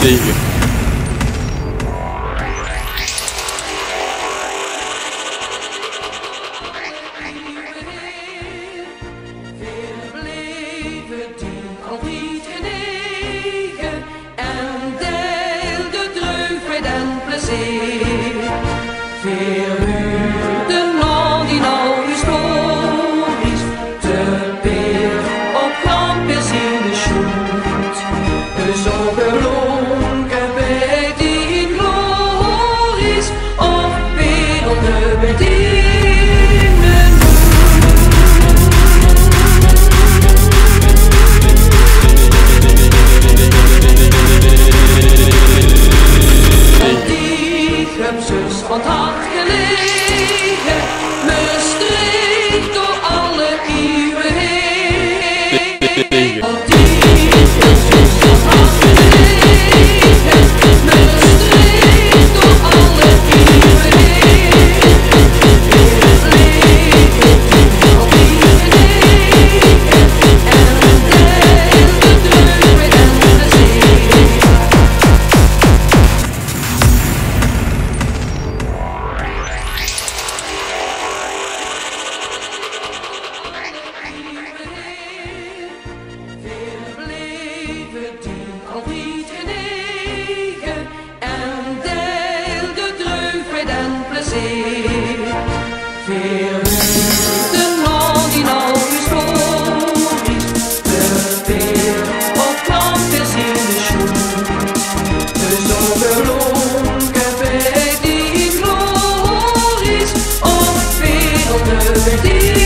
Tegen. Leven die Василий. en deel de treurheid en plezier. Veel de al die al historisch, te veel op land is in de schoen. De zonnelokken bij die glories, op veel.